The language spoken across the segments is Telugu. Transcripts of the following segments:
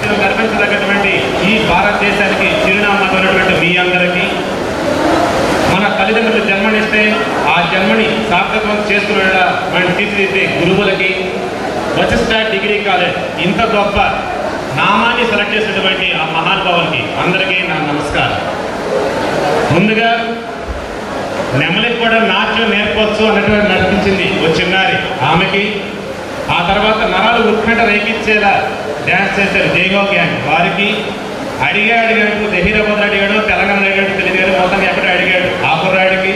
అత్యంత గర్వించదగినటువంటి ఈ భారతదేశానికి చిరునామా ఉన్నటువంటి మీ అందరికీ. మన తల్లిదండ్రులు జన్మనిస్తే ఆ జన్మని సార్థకం చేసుకునే మన తీర్చిదిద్దే గురువులకి వశిష్ట డిగ్రీ కాలేజ్ ఇంత గొప్ప నామాన్ని సెలెక్ట్ చేసినటువంటి ఆ మహానుభావులకి అందరికీ నా నమస్కారం. ముందుగా నెమలికి కూడా నాట్యం నేర్పవచ్చు అన్నటువంటి నడిపించింది ఓ చిన్నారి. ఆమెకి ఆ తర్వాత నరాలు ఉత్కంఠ రేకిచ్చేలా డ్యాన్స్ చేశారు జైగో గ్యాంగ్. వారికి అడిగా అడిగాడు జహీరాబాద్ అడిగాడు తెలంగాణ అడిగాడు తెలియదు మొత్తం ఎక్కడ అడిగాడు? ఆ కుర్రాడికి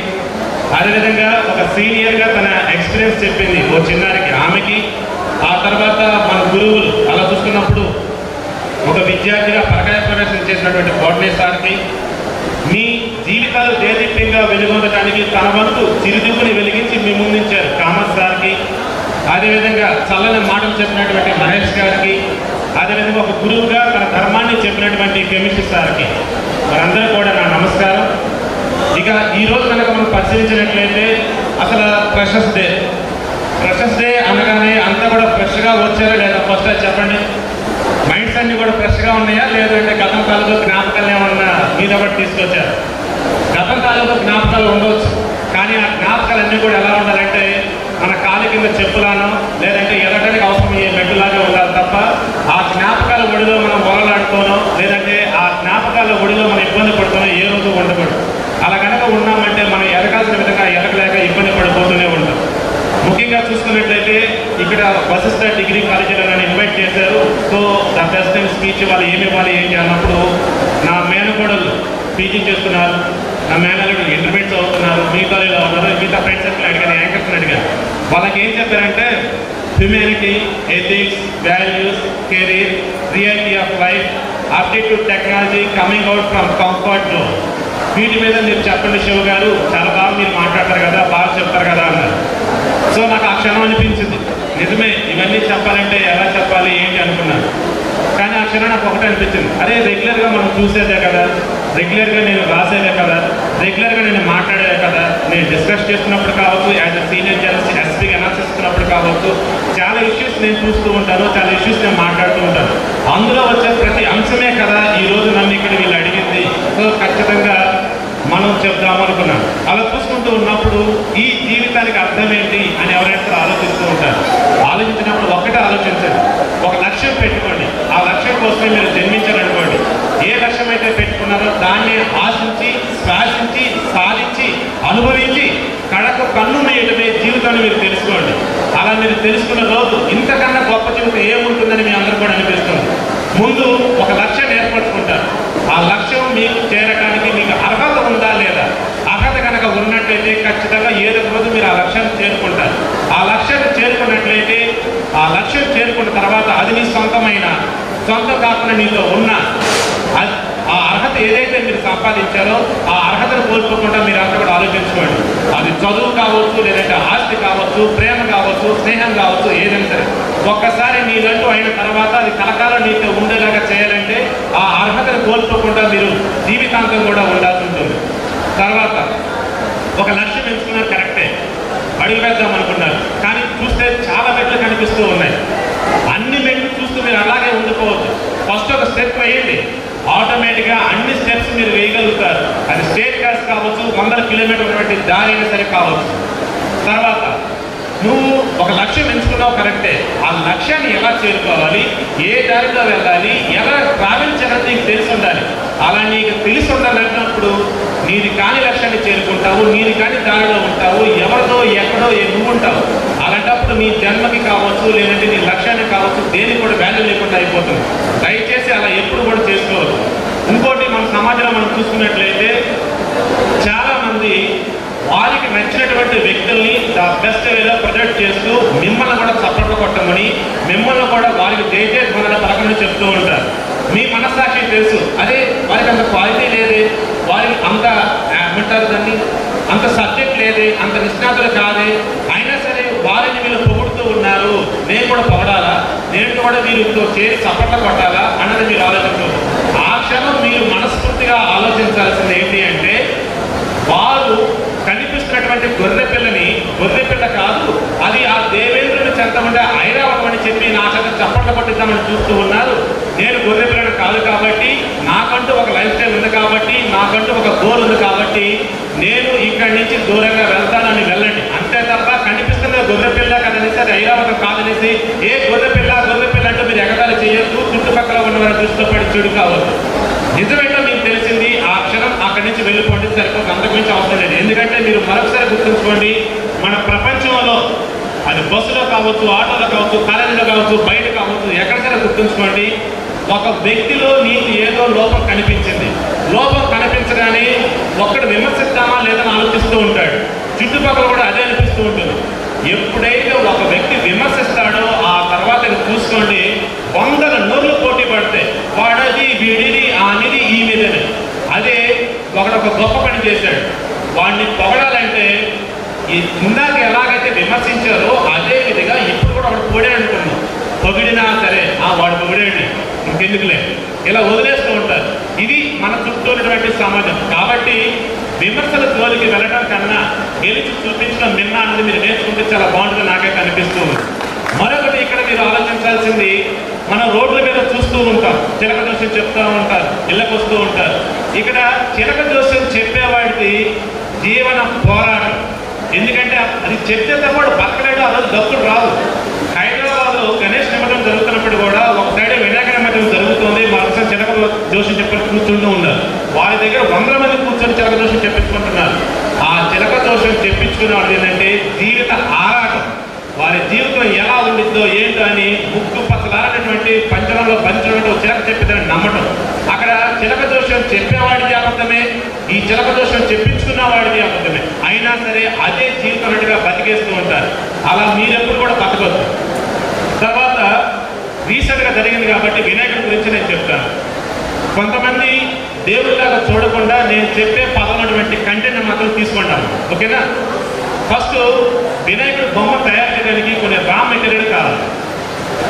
అదేవిధంగా ఒక సీనియర్గా తన ఎక్స్పీరియన్స్ చెప్పింది ఓ చిన్నారికి ఆమెకి. ఆ తర్వాత మన గురువులు అలా చూసుకున్నప్పుడు ఒక విద్యార్థిగా పరకాయ ప్రవేశం చేసినటువంటి కోటనే సార్కి మీ జీవితాలు దేదీప్యంగా వెలుగొందడానికి తన వంతు చిరుదిప్పుని వెలిగించి మీ ముందుంచారు కామత్ సార్కి. అదేవిధంగా చల్లని మాటలు చెప్పినటువంటి మహేష్ గారికి అదేవిధంగా ఒక గురువుగా తన ధర్మాన్ని చెప్పినటువంటి కెమిస్ట్రీ సార్కి వారందరూ కూడా నా నమస్కారం. ఇక ఈరోజు కనుక మనం పరిశీలించినట్లయితే అసలు ఫ్రెషర్స్ డే ఫ్రెషర్స్ డే అనగానే అంతా కూడా ఫ్రెష్గా వచ్చారా లేదా? ఫస్ట్ చెప్పండి. మైండ్స్ అన్నీ కూడా ఫ్రెష్గా ఉన్నాయా? లేదంటే గతం కాలంలో జ్ఞాపకాలు ఏమన్నా మీద ఒకటి తీసుకొచ్చారు? గతం కాలంలో జ్ఞాపకాలు ఉండవచ్చు కానీ ఆ జ్ఞాపకాలన్నీ కూడా ఎలా ఉండాలంటే మన కాలి కింద చెప్పులానో లేదంటే ఎదటానికి అవసరమయ్యే మెట్టులాగా ఉండాలి తప్ప ఆ జ్ఞాపకాల ఒడిలో మనం మొరలాడుకోనో లేదంటే ఆ జ్ఞాపకాల ఒడిలో మనం ఇబ్బంది పడుతానో ఏ రోజు ఉండకూడదు. అలా కనుక ఉన్నామంటే మనం ఎదగాల్సిన విధంగా ఎదగలేక ఇబ్బంది పడిపోతూనే ఉంటాం. ముఖ్యంగా చూసుకున్నట్లయితే ఇక్కడ వశిష్ఠ డిగ్రీ కాలేజీలో నన్ను ఇన్వైట్ చేశారు. సో ద ప్రెసిడెంట్ స్పీచ్ వాళ్ళు ఏమి ఇవ్వాలి ఏంటి అన్నప్పుడు నా మేనకోడలు పీజీ చేస్తున్నారు. నా మేనల్లుడు ఇంటర్మీడియట్ అవుతున్నారు మీ కాలేజ్లో ఉన్నారు మిగతా ఫ్రెండ్స్ సర్కిల్ అడిగాను యాంకర్స్ అడిగాను. వాళ్ళకి ఏం చెప్పారంటే humanity ethics values career reality of life update technology coming out from comfort zone వీటి మీద మీరు చెప్పండి శివ గారు. చాలా బాగా మీరు మాట్లాడతారు కదా బాగా చెప్తారు కదా అన్నారు. సో నాకు ఆ క్షణం అనిపించింది. నిజమే ఇవన్నీ చెప్పాలంటే ఎలా చెప్పాలి ఏంటి అనుకున్నాను. క్షణం నాకు ఒకటే అనిపించింది. అరే రెగ్యులర్గా మనం చూసేదే కదా రెగ్యులర్గా నేను రాసేదే కదా రెగ్యులర్గా నేను మాట్లాడేదే కదా నేను డిస్కస్ చేస్తున్నప్పుడు కావచ్చు as a senior journalist SP announce చేస్తున్నప్పుడు కావచ్చు చాలా ఇష్యూస్ నేను చూస్తూ ఉంటాను చాలా ఇష్యూస్ నేను మాట్లాడుతూ ఉంటాను. అందులో వచ్చే ప్రతి అంశమే కదా ఈ రోజు నన్ను ఇక్కడ వీళ్ళు అడిగింది. సో ఖచ్చితంగా మనం చెప్దాం అనుకున్నాం అలా చూసుకుంటూ ఉన్నప్పుడు ఈ జీవితానికి అర్థం ఏంటి అని ఎవరైనా ఆలోచిస్తూ ఉంటారు. ఆలోచించినప్పుడు ఒక్కటే ఆలోచించండి. ఒక లక్ష్యం పెట్టుకోండి. ఆ కోసమే మీరు జన్మించారనుకోండి ఏ లక్ష్యం అయితే పెట్టుకున్నారో దాన్ని ఆశించి శ్వాసించి సాధించి అనుభవించి కడకు కన్ను మేయటమే జీవితాన్ని మీరు తెలుసుకోండి. అలా మీరు తెలుసుకున్న రోజు ఇంతకన్నా గొప్ప జీవితం ఏముంటుందని మీ అందరూ కూడా అనిపిస్తుంది. ముందు ఒక లక్ష్యం ఏర్పరచుకుంటారు. ఆ లక్ష్యం మీకు చేరక మీకు అర్హత ఉందా లేదా అర్హత కనుక ఉన్నట్లయితే ఖచ్చితంగా ఏదో ఒక రోజు మీరు ఆ లక్ష్యాన్ని చేరుకుంటారు ఆ లక్ష్యాన్ని చేరుకున్నట్లయితే ఆ లక్ష్యం చేరుకున్న తర్వాత అది నీ సొంతమైన సొంతం మీలో నీలో ఉన్న ఆ అర్హత ఏదైతే మీరు సంపాదించారో ఆ అర్హతను కోల్పోకుండా మీరు అంతా కూడా ఆలోచించుకోండి. అది చదువు కావచ్చు లేదంటే ఆస్తి కావచ్చు ప్రేమ కావచ్చు స్నేహం కావచ్చు ఏదైనా సరే. ఒక్కసారి నీదంటూ అయిన తర్వాత అది కలకాలం నీతో ఉండేలాగా చేయాలంటే ఆ అర్హతను కోల్పోకుండా మీరు జీవితాంతం కూడా ఉండాల్సి ఉంటుంది. తర్వాత ఒక లక్ష్యం ఎంచుకున్నారు కరెక్టే. అడుగు వేద్దాం అనుకున్నారు. కానీ చూస్తే చాలా మెట్లు కనిపిస్తూ ఉన్నాయి. అన్ని మెట్లు చూస్తూ మీరు అలాగే ఉండిపోవద్దు ఫస్ట్ ఒక స్టెప్ వేయండి. ఆటోమేటిక్గా అన్ని స్టెప్స్ మీరు వేయగలుగుతారు. అది స్టేట్ క్లాస్ కావచ్చు వందల కిలోమీటర్ ఉన్నటువంటి దారి అయినా సరే కావచ్చు. తర్వాత నువ్వు ఒక లక్ష్యం ఎంచుకున్నావు కరెక్టే. ఆ లక్ష్యాన్ని ఎలా చేరుకోవాలి? ఏ దారిలో వెళ్ళాలి? ఎలా ట్రావెల్ చేయాలని నీకు తెలిసి ఉండాలి. అలా నీకు తెలిసి ఉండాలన్నప్పుడు నీది కాని లక్ష్యాన్ని చేరుకుంటావు నీది కాని దారిలో ఉంటావు ఎవరిదో ఎక్కడో ఏ నువ్వు ఉంటావు. అలాంటప్పుడు నీ జన్మకి కావచ్చు లేదంటే నీ లక్ష్యానికి కావచ్చు దేనికి కూడా వాల్యూ లేకుండా అయిపోతుంది. అలా ఎప్పుడు కూడా చేసుకోవద్దు. ఇంకోటి మన సమాజంలో మనం చూసుకున్నట్లయితే చాలా మంది వారికి నచ్చినటువంటి వ్యక్తుల్ని ద బెస్ట్ వేలో ప్రొజెక్ట్ చేస్తూ మిమ్మల్ని కూడా చప్పట్లు కొట్టమని మిమ్మల్ని కూడా వారికి దయచేసి ధ్వనుల పలకమని చెప్తూ ఉంటారు. మీ మనస్సాక్షి తెలుసు. అదే వారికి అంత క్వాలిటీ లేదే. వారికి అంత ఏమంటారు దాన్ని? అంత సబ్జెక్ట్ లేదే. అంత నిష్ణాతులు కాదే. అయినా సరే వారిని వీళ్ళు ఉన్నారు. నేను కూడా పొగడాలా? నేను కూడా వీరితో చేరి చప్పట్లు కొట్టాలా? అన్నది మీరు ఆలోచించదు ఆ క్షణం మీరు మనస్ఫూర్తిగా ఆలోచించాల్సింది ఏంటి అంటే వారు కనిపిస్తున్నటువంటి గొర్రె పిల్లని గొర్రె పిల్ల కాదు అది ఆ దేవేంద్రుని చెంత ఉండే ఐరావతం అని చెప్పి నా చేత చప్పట్లు పట్టిద్దామని చూస్తూ ఉన్నారు. నేను గొర్రె పిల్లని కాదు కాబట్టి నాకంటూ ఒక లైఫ్ స్టైల్ ఉంది కాబట్టి నాకంటూ ఒక గోల్ ఉంది కాబట్టి నేను ఇక్కడి నుంచి దూరంగా వెళ్తానని వెళ్ళండి అంతే తప్ప కనిపిస్తున్న గొర్రె పిల్ల కదనేసి అది ఐరావతం కాదనేసి ఏ గొర్రె పిల్ల గొర్రె పిల్ల అంటూ మీరు ఎగతాళి చేయొద్దు. చుట్టుపక్కల ఉన్న వారి దృష్టితో పడి చెడు కావద్దు. నిజమేంటో మీకు తెలిసింది ఆ క్షణం అక్కడి నుంచి వెళ్ళిపోండి. సరిపోతుంది అంతకుమించి అవసరం లేదు. ఎందుకంటే మీరు మరొకసారి గుర్తుంచుకోండి మన ప్రపంచంలో అది బస్సులో కావచ్చు ఆటోలో కావచ్చు కాలేజీలో కావచ్చు బయట కావచ్చు ఎక్కడికైనా గుర్తుంచుకోండి. ఒక వ్యక్తిలో నీకు ఏదో లోపం కనిపించింది. లోపం కనిపించగానే ఒక్కడు విమర్శిస్తామా లేదని ఆలోచిస్తూ ఉంటాడు. చుట్టుపక్కల కూడా అదే అనిపిస్తూ ఉంటుంది. ఎప్పుడైతే ఒక వ్యక్తి విమర్శిస్తాడో ఆ తర్వాత చూసుకోండి వందల నోర్లు పోటీ పడతాయి వాడది వీడిది ఈ ఈమెదని అదే ఒకడు ఒక గొప్ప పని చేశాడు. వాడిని పొగడాలంటే ఈ ఇందాక ఎలాగైతే విమర్శించారో అదే విధంగా ఇప్పుడు కూడా వాడు పోడే అనుకున్నాం పొగిడినా సరే ఆ వాడు పొగిడాడు ఇంకెందుకులే? ఇలా వదిలేస్తూ ఉంటారు. ఇది మన చుట్టూ ఉన్నటువంటి సమాజం. కాబట్టి విమర్శల జోలికి వెళ్ళడం కన్నా గెలిచి చూపించడం నిన్న అన్నది మీరు నేర్చుకుంటే చాలా బాగుంటుంది నాకే కనిపిస్తూ ఉంది. మరొకటి ఇక్కడ మీరు ఆలోచించాల్సింది మనం రోడ్ల మీద చూస్తూ ఉంటాం. చిలక జోస్యం చెప్తూ ఉంటారు ఇళ్ళకు వస్తూ ఉంటారు. ఇక్కడ చిలక జోస్యం చెప్పేవాడికి జీవన పోరాటం. ఎందుకంటే అది చెప్తే తప్ప వాడు బతకలేడు ఆ రోజు డబ్బులు రావు. జరుగుతున్నప్పుడు కూడా ఒక సైడ్ వినాయక నిమజ్జనం జరుగుతుంది మరోసారి చిలక జోషి చెప్పి కూర్చుంటూ ఉన్నారు. వారి దగ్గర వందల మంది కూర్చొని చిలక దోషం చెప్పించుకుంటున్నారు. ఆ చిలక జోషం చెప్పించుకునే వాళ్ళు ఏంటంటే జీవిత ఆరాటం. వారి జీవితం ఎలా ఉండిద్దో ఏంటో అని ముక్కు పసలాడినటువంటి పంచరంలో పంచడంలో చిలక చెప్పిందని నమ్మటం. అక్కడ చిలక దోషం చెప్పేవాడిది అబద్ధమే ఈ చిలక దోషం చెప్పించుకున్న వాడిది అబద్ధమే. అయినా సరే అదే జీవితం అన్నట్టుగా బతికేస్తూ ఉంటారు. అలా మీరెప్పుడు కూడా బతకొద్దు. తర్వాత రీసెంట్గా జరిగింది కాబట్టి వినాయకుడి గురించి నేను చెప్తాను. కొంతమంది దేవుళ్ళగా చూడకుండా నేను చెప్పే పదమైనటువంటి కంటెంట్ మాత్రం తీసుకుంటాను ఓకేనా? ఫస్ట్ వినాయకుడు బొమ్మ తయారు చేయడానికి కొన్ని రా మెటీరియల్ కావాలి.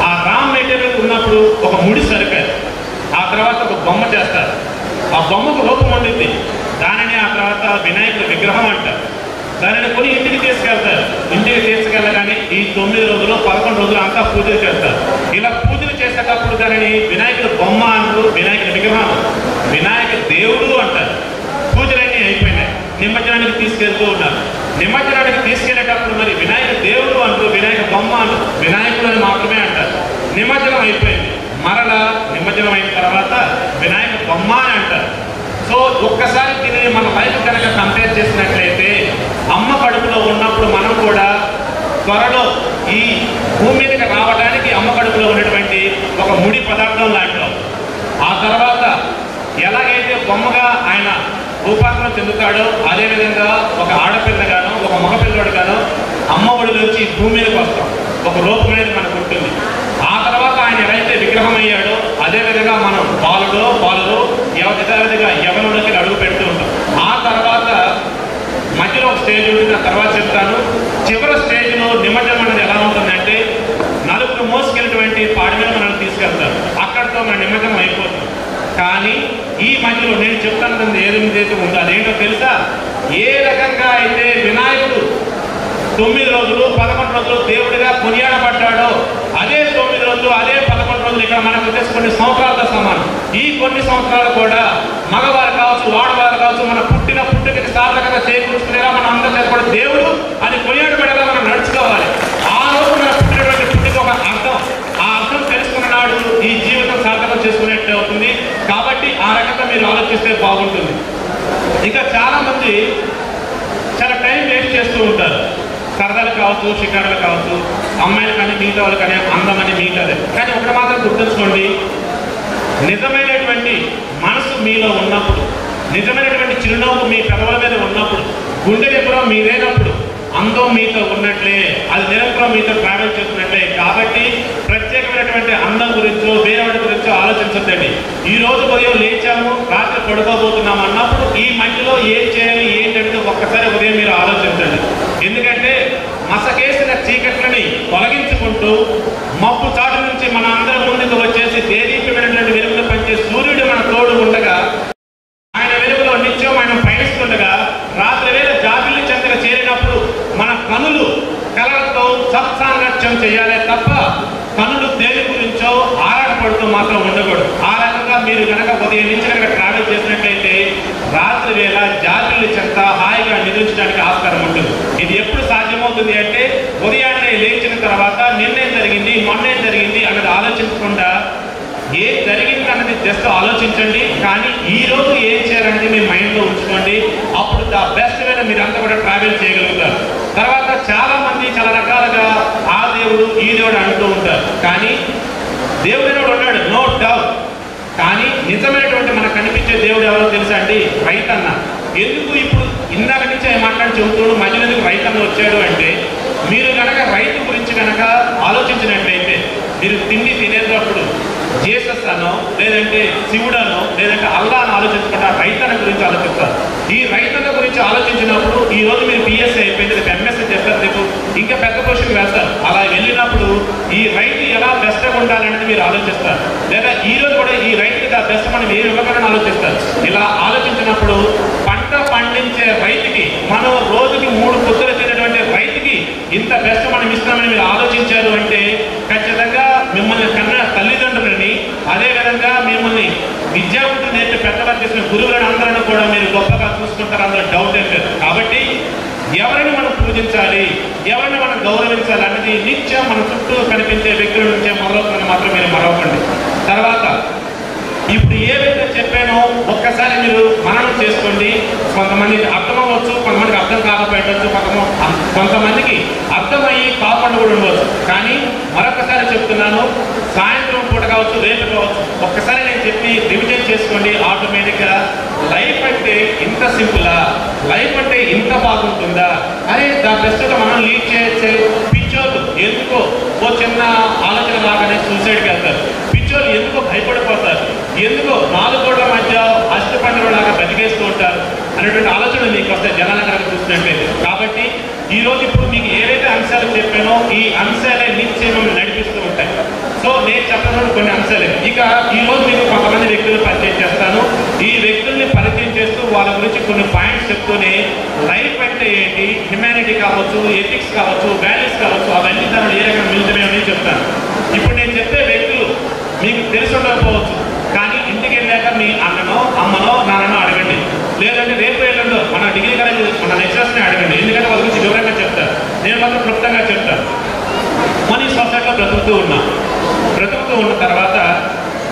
ఆ రా మెటీరియల్ ఉన్నప్పుడు ఒక ముడి సరికారు ఆ తర్వాత ఒక బొమ్మ చేస్తారు. ఆ బొమ్మకు రూపం ఉండింది దానిని ఆ తర్వాత వినాయకుడి విగ్రహం అంటారు. దానిని కొని ఇంటికి తీసుకెళ్తారు. ఇంటికి తీసుకెళ్ళగానే ఈ తొమ్మిది రోజులు పదకొండు రోజులు అంతా పూజలు చేస్తారు. ఇలా పూజలు వినాయకుడు వినాయకుడి బొమ్మ అంటారు వినాయకుడి విగ్రహం వినాయక దేవుడు అంటారు. పూజలన్నీ అయిపోయినాయి. నిమజ్జనానికి తీసుకెళ్తూ ఉన్నారు. నిమజ్జనానికి తీసుకెళ్ళేటప్పుడు మరి వినాయక దేవుడు అంటూ వినాయక బొమ్మ అంటూ వినాయకుడు అని మాత్రమే అంటారు. నిమజ్జనం అయిపోయింది. మరలా నిమజ్జనం అయిన తర్వాత వినాయక బొమ్మ అని అంటారు. సో ఒక్కసారి దీనిని మన లైఫ్ కనుక కంపేర్ చేసినట్లయితే అమ్మ కడుపులో ఉన్నప్పుడు మనం కూడా త్వరలో ఈ భూమి మీదకి రావడానికి అమ్మకడుపులో ఉన్నటువంటి ఒక ముడి పదార్థం లాంటిలో ఆ తర్వాత ఎలాగైతే బొమ్మగా ఆయన రూపాంతరం చెందుతాడో అదేవిధంగా ఒక ఆడపిల్లగానో ఒక మగపిల్లడుగానో అమ్మ ఒడిలోంచి భూమి మీదకి వస్తాం. ఒక రూపం అనేది మనకు ఉంటుంది ఆ తర్వాత ఆయన ఎలాగైతే విగ్రహం అయ్యాడో అదేవిధంగా మనం బాలుడో బాలుడు యథావిధిగా యవనంలోకి అడుగు పెడుతూ ఉంటాం ఆ తర్వాత మధ్యలో ఒక స్టేజ్ ఉంటుంది ఆ తర్వాత చెప్తాను చివరి స్టేజ్లో నిమజ్జనం అనేది ఎలా ఉంటుందంటే నలుగురు మోసుకెళ్ళినటువంటి పాడి మీద మనల్ని తీసుకెళ్తారు అక్కడితో మన నిమజ్జనం అయిపోతుంది కానీ ఈ మధ్యలో నేను చెప్తాను ఏదైతే ఉందో అదేంటో తెలుసా ఏ రకంగా అయితే వినాయకుడు తొమ్మిది రోజులు పదకొండు రోజులు దేవుడిగా కొనియాడబడ్డాడో. అదే తొమ్మిది రోజులు అదే పదకొండు రోజులు ఇక్కడ మనకు వచ్చేసి కొన్ని సంవత్సరాలతో సమానం. ఈ కొన్ని సంవత్సరాలు కూడా మగవారు కావచ్చు వాడవారు కావచ్చు మన పుట్టిన పుట్టుకకి సార్థకత చేకూర్చుకునేలా మనం అందరం చేత కూడా దేవుడు అని కొనియాడబడేలా మనం నడుచుకోవాలి. ఆ రోజు మన పుట్టినటువంటి పుట్టిక ఒక అర్థం. ఆ అర్థం తెలుసుకున్న నాడు ఈ జీవితం సార్థకం చేసుకునేట్టు అవుతుంది. కాబట్టి ఆ రకంగా మీరు ఆలోచిస్తే బాగుంటుంది. ఇంకా చాలామంది చాలా టైం వేస్ట్ చేస్తూ ఉంటారు. సరదాలు కావచ్చు షికారులు కావచ్చు అమ్మాయిలు కానీ మిగతా వాళ్ళు కానీ అందమని మిగతాదే. కానీ ఒకటి మాత్రం గుర్తుంచుకోండి నిజమైనటువంటి మనసు మీలో ఉన్నప్పుడు నిజమైనటువంటి చిరునవ్వు మీ పెదవుల మీద ఉన్నప్పుడు గుండె ఎప్పుడో మీరైనప్పుడు అందం మీతో ఉన్నట్లే అది నిరంతరం మీతో ట్రావెల్ చేస్తున్నట్లే. కాబట్టి ప్రత్యేకమైనటువంటి అందం గురించో వేరేవాడి గురించో ఆలోచించద్దండి. ఈ రోజు ఉదయం లేచాము రాత్రి పడుకోబోతున్నాం అన్నప్పుడు ఈ మధ్యలో ఏం చేయాలి ఏంటంటే ఒక్కసారి ఉదయం మీరు ఆలోచించండి. మసకేసిన చీకట్లని తొలగించుకుంటూ మబ్బు చాటు నుంచి మన అందరి ముందుకు వచ్చేసి దేదీప్యమైనటువంటి వెలుగులు పంచే సూర్యుడు మన తోడు ఉండగా ఆయన వెలుగులో నిత్యం ఆయన పయనిస్తుండగా రాత్రి వేళ జాబిల్లి చెంతగా చేరినప్పుడు మన కనులు కలలతో సత్సాంగత్యం చేయాలి తప్ప కనులు దేని గురించో ఆరాటపడుతూ మాత్రం ఉండకూడదు. ఆ రకంగా మీరు కనుక ఉదయం నుంచి కనుక ట్రావెల్ చేసినట్లయితే రాత్రి వేళ జాతీయుల చెంత హాయిగా నిద్రించడానికి ఆస్కారం ఉంటుంది ఇది ఎప్పుడు సాధ్యమవుతుంది అంటే ఉదయాన్నే లేచిన తర్వాత నిన్నేం జరిగింది మొన్నేం జరిగింది అన్నది ఆలోచించకుండా ఏం జరిగింది అన్నది జస్ట్ ఆలోచించండి. కానీ ఈ రోజు ఏం చేయాలనేది మీ మైండ్లో ఉంచుకోండి. అప్పుడు ద బెస్ట్ మీద మీరు కూడా ట్రావెల్ చేయగలుగుతారు. తర్వాత చాలా మంది చాలా రకాలుగా ఆ దేవుడు ఈ దేవుడు అంటూ ఉంటారు. కానీ దేవుడు ఉన్నాడు నో డౌట్ కానీ నిజమైనటువంటి మనకు కనిపించే దేవుడు ఎవరో తెలుసా అండి? రైతన్న. ఎందుకు ఇప్పుడు ఇందాక నుంచి ఆయన మాట్లాడి చెబుతున్నాడు మధ్యలో ఎందుకు రైతన్న వచ్చాడు అంటే మీరు కనుక రైతు గురించి కనుక ఆలోచించినట్లయితే మీరు తిండి తినేటప్పుడు జీసస్ అనో లేదంటే శివుడనో లేదంటే అల్లా అని ఆలోచించకుండా రైతన్న గురించి ఆలోచిస్తారు. ఈ రైతన గురించి ఆలోచించినప్పుడు ఈ రోజు మీరు బిఎస్సీ అయిపోయింది రేపు ఎంఎస్సీ చేస్తారు రేపు ఇంకా పెద్ద క్వశ్చన్ వేస్తారు. అలా వెళ్ళినప్పుడు ఈ రైతు ఎలా బెస్ట్గా ఉండాలనేది మీరు ఆలోచిస్తారు. లేదా ఈ రోజు కూడా ఈ రైతుకి ఆ బెస్ట్ మనం ఏ ఇవ్వగలని ఆలోచిస్తారు. ఇలా ఆలోచించినప్పుడు పంట పండించే రైతుకి మనం రోజుకి మూడు పొత్తులు తినేటువంటి రైతుకి ఇంత బెస్ట్ మనం ఇస్తామని మీరు ఆలోచించారు అంటే ఖచ్చితంగా మిమ్మల్ని కన్న తల్లిదండ్రులని అదేవిధంగా మిమ్మల్ని విద్యావంతులు నేర్పి పెద్దవారు చేసిన గురువులను అందరిని కూడా మీరు గొప్పగా చూసుకుంటారు అందులో డౌట్ ఏం లేదు. కాబట్టి ఎవరిని మనం పూజించాలి ఎవరిని మనం గౌరవించాలి అనేది నిత్యం మన చుట్టూ కనిపించే వ్యక్తుల నుంచే మొదలవుతుందని మాత్రం మీరు మరవకండి. తర్వాత ఇప్పుడు ఏవైతే చెప్పానో ఒక్కసారి మీరు మననం చేసుకోండి. కొంతమందికి అర్థం అవ్వచ్చు కొంతమందికి అర్థం కాకపోయవచ్చు కొంతమ- కొంతమందికి అర్థమయ్యి కాకుండా కూడా ఉండవచ్చు. కానీ మరొకసారి చెప్తున్నాను సాయంత్రం పూట కావచ్చు రేపు కావచ్చు ఒక్కసారి నేను చెప్పి రివిజన్ చేసుకోండి ఆటోమేటిక్గా. లైఫ్ అంటే ఇంత సింపులా లైఫ్ అంటే ఇంత బాగుంటుందా? అరే దా ప్రస్తుత మనం లీడ్ చేయొచ్చు పిచ్చోళ్ళు ఎందుకో ఓ చిన్న ఆలోచన లాగానే సూసైడ్కి వెళ్తారు. పిచ్చోళ్ళు ఎందుకో భయపడిపోతారు? ఎందుకో నాలుగు గోడల మధ్య అష్టపండులాగా బతికేస్తూ ఉంటారు అనేటువంటి ఆలోచన మీకు వస్తే జనాల కనుక చూసినట్లయితే కాబట్టి ఈ రోజు ఇప్పుడు మీకు ఏవైతే అంశాలు చెప్పానో ఈ అంశాలే నిత్యం నడిపిస్తూ ఉంటాయి. సో నేను చెప్పడం కొన్ని అంశాలే. ఇక ఈ రోజు మీకు కొంతమంది వ్యక్తులు పరిచయం చేస్తాను. ఈ వ్యక్తుల్ని పరిచయం చేస్తూ వాళ్ళ గురించి కొన్ని పాయింట్స్ చెప్తూనే లైఫ్ అంటే ఏంటి హ్యుమానిటీ కావచ్చు ఎథిక్స్ కావచ్చు వాల్యూస్ కావచ్చు అవన్నీ దానిలో ఏ రకంగా మిలితమేమని చెప్తాను. ఇప్పుడు నేను చెప్పే వ్యక్తులు మీకు తెలిసి ఉండకపోవచ్చు. కానీ ఇంటికి వెళ్ళాక మీ అన్ననో అమ్మనో నాన్ననో అడగండి. లేదంటే రేపు ఎల్లుండో మన డిగ్రీ కాలేజ్ మన లెక్చరర్స్ని అడగండి. ఎందుకంటే వాళ్ళ గురించి వివరంగా చెప్తారు. నేను మాత్రం క్లుప్తంగా చెప్తాను. మన ఈ సొసైటీలో బ్రతుకుతూ ఉన్నాం. బ్రతుకుతూ ఉన్న తర్వాత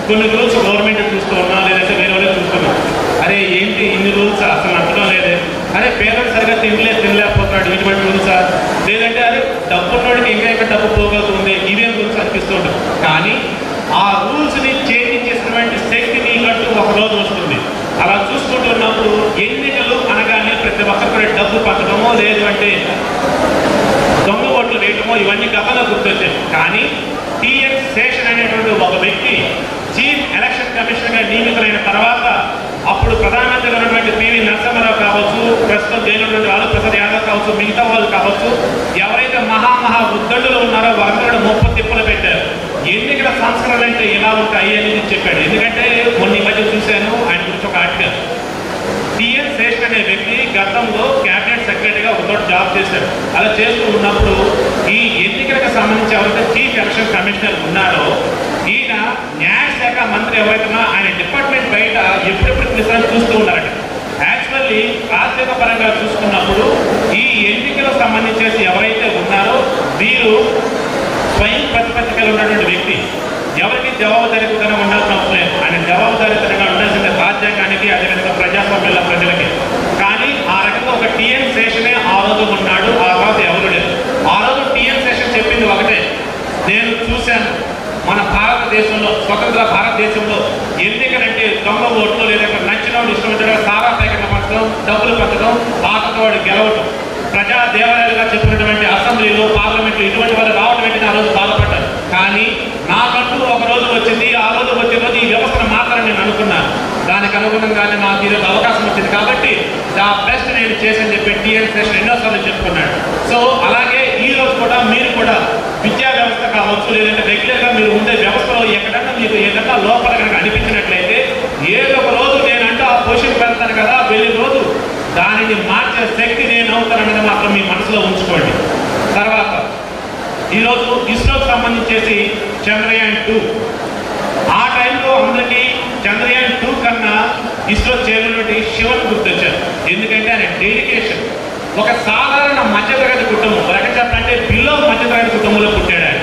కొన్ని రూల్స్ గవర్నమెంట్ చూస్తూ ఉన్నా లేదంటే వేరే వాళ్ళు చూస్తున్నాం అరే ఏంటి ఇన్ని రూల్స్? అసలు నచ్చడం లేదే. అరే పేదలు సరిగా తినలే తినలేకపోతున్నాడు. ఇటువంటి రూల్సా లేదంటే అరే డబ్బు ఉన్నోడికి ఇంకా ఇంకా డబ్బు పోగలుగుతుంది. ఇవేం రూల్స్ అనిపిస్తూ కానీ ఆ రూల్స్ని చేంజ్ చేసినటువంటి శక్తి నీకంటూ ఒక రోజు వస్తుంది. అలా చూసుకుంటున్నప్పుడు ఎన్నికలు అనగానే ప్రతి ఒక్కరు డబ్బు పట్టడమో లేదు అంటే దొంగ ఓట్లు వేయటమో ఇవన్నీ గతంలో గుర్తొచ్చాయి. కానీ టిఎన్ శేషన్ అనేటువంటి ఒక వ్యక్తి చీఫ్ ఎలక్షన్ కమిషనర్గా నియమితులైన తర్వాత అప్పుడు ప్రధానమంత్రిగా ఉన్నటువంటి పివి నరసింహారావు కావచ్చు ప్రస్తుతం జైలు లాలూ ప్రసాద్ యాదవ్ కావచ్చు మిగతా వాళ్ళు కావచ్చు ఎవరైతే మహా మహా ఉద్దండులు ఉన్నారో వారందరూ ముప్పై ఎన్నికల సంస్కరణలు అంటే ఎలా ఉంటాయి అని చెప్పాడు ఎందుకంటే కొన్ని మధ్య చూశాను ఆయన గురించి ఒక ఆర్టికల్ టిఎన్ శేష్ అనే వ్యక్తి గతంలో క్యాబినెట్ సెక్రటరీగా ఒక చోట జాబ్ చేశాడు. అలా చేస్తూ ఉన్నప్పుడు ఈ ఎన్నికలకు సంబంధించి ఎవరైతే చీఫ్ ఎలక్షన్ కమిషనర్ ఉన్నారో ఈయన న్యాయశాఖ మంత్రి ఎవరైతే ఆయన డిపార్ట్మెంట్ బయట ఎప్పుడెప్పుడు నిజాన్ని చూస్తూ ఉన్నారట. యాక్చువల్లీ ఆర్థిక పరంగా చూసుకున్నప్పుడు ఈ ఎన్నికలకు సంబంధించేసి ఎవరైతే ఉన్నారో వీరు స్వయం ప్రతిపత్తిగా ఉన్నటువంటి వ్యక్తి ఎవరికి జవాబుదారీతనంగా ఉండాల్సిన అవసరం లేదు. ఆయన జవాబుదారీతనంగా ఉండాల్సిన రాజ్యాంగానికి అదేవిధంగా ప్రజాస్వామ్యంలో ప్రజలకి. కానీ ఆ రకంగా ఒక టీఎం శేషనే ఆ రోజు ఉన్నాడు ఆ తర్వాత ఎవరు లేదు ఆ రోజు టీఎం శేషన్ చెప్పింది ఒకటే. నేను చూశాను మన భారతదేశంలో స్వతంత్ర భారతదేశంలో ఎన్నికలంటే దొంగ ఓట్లు లేదా నచ్చిన ఇష్టం వచ్చిన సారా ప్యాకెట్ల పట్టడం డబ్బులు పట్టడం ఆటతో వాడు గెలవటం. ప్రజా దేవాలయాలుగా చెప్పినటువంటి అసెంబ్లీలో పార్లమెంట్లో ఇటువంటి వారు రావడం ఏంటి ఆ రోజు బాధపడ్డారు కానీ నాకంటూ ఒక రోజు వచ్చింది ఆ రోజు వచ్చిన రోజు ఈ వ్యవస్థను మాత్రం నేను అనుకున్నాను దానికి నాకు ఈరోజు అవకాశం వచ్చింది. కాబట్టి దా బెస్ట్ నేను చేసని చెప్పి టీఎన్ సెషన్ ఎన్నోసార్లు చెప్పుకున్నాడు. సో అలాగే ఈ రోజు కూడా మీరు కూడా విద్యా వ్యవస్థ కావచ్చు లేదంటే రెగ్యులర్గా మీరు ఉండే వ్యవస్థలో ఎక్కడన్నా మీకు ఏదన్నా లోపల కనుక అనిపించినట్లయితే ఏదో ఒక రోజు నేనంటూ ఆ పొజిషన్ పెడతాను కదా వెళ్ళిన రోజు దానిని మార్చే శక్తి నేను అవుతానన్నది మాత్రం మీ మనసులో ఉంచుకోండి. తర్వాత ఈరోజు ఇస్రోకి సంబంధించేసి చంద్రయాన్ టూ కాబట్టి శివుని గుర్తొచ్చారు. ఎందుకంటే ఆయన డెడికేషన్. ఒక సాధారణ మధ్యతరగతి కుటుంబం వరక చెప్పాలంటే బిల్లో మధ్యతరగతి కుటుంబంలో పుట్టాడు ఆయన.